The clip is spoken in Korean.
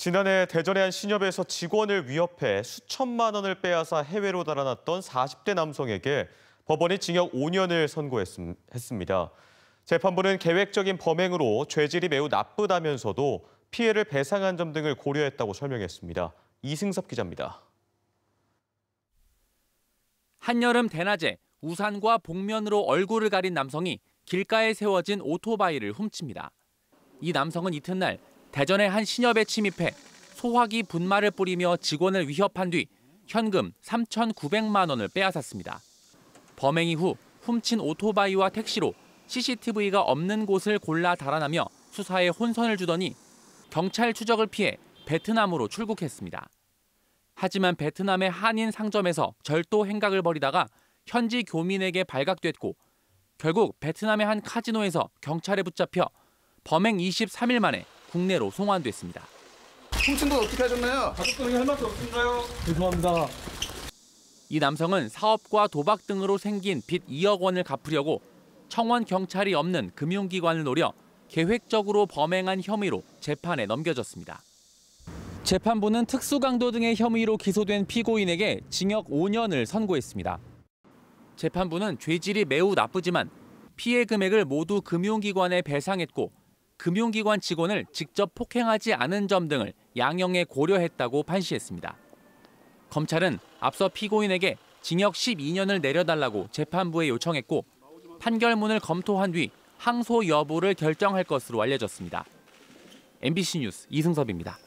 지난해 대전의 한 신협에서 직원을 위협해 수천만 원을 빼앗아 해외로 달아났던 40대 남성에게 법원이 징역 5년을 선고했습니다. 재판부는 계획적인 범행으로 죄질이 매우 나쁘다면서도 피해를 배상한 점 등을 고려했다고 설명했습니다. 이승섭 기자입니다. 한여름 대낮에 우산과 복면으로 얼굴을 가린 남성이 길가에 세워진 오토바이를 훔칩니다. 이 남성은 이튿날 대전의 한 신협에 침입해 소화기 분말을 뿌리며 직원을 위협한 뒤 현금 3,900만 원을 빼앗았습니다. 범행 이후 훔친 오토바이와 택시로 CCTV가 없는 곳을 골라 달아나며 수사에 혼선을 주더니 경찰 추적을 피해 베트남으로 출국했습니다. 하지만 베트남의 한인 상점에서 절도 행각을 벌이다가 현지 교민에게 발각됐고 결국 베트남의 한 카지노에서 경찰에 붙잡혀 범행 23일 만에 국내로 송환됐습니다. 훔친 돈 어떻게 하셨나요? 가족들이 할 말씀 없으신가요? 죄송합니다. 이 남성은 사업과 도박 등으로 생긴 빚 2억 원을 갚으려고 청원 경찰이 없는 금융기관을 노려 계획적으로 범행한 혐의로 재판에 넘겨졌습니다. 재판부는 특수강도 등의 혐의로 기소된 피고인에게 징역 5년을 선고했습니다. 재판부는 죄질이 매우 나쁘지만 피해 금액을 모두 금융기관에 배상했고 금융기관 직원을 직접 폭행하지 않은 점 등을 양형에 고려했다고 판시했습니다. 검찰은 앞서 피고인에게 징역 12년을 내려달라고 재판부에 요청했고 판결문을 검토한 뒤 항소 여부를 결정할 것으로 알려졌습니다. MBC 뉴스 이승섭입니다.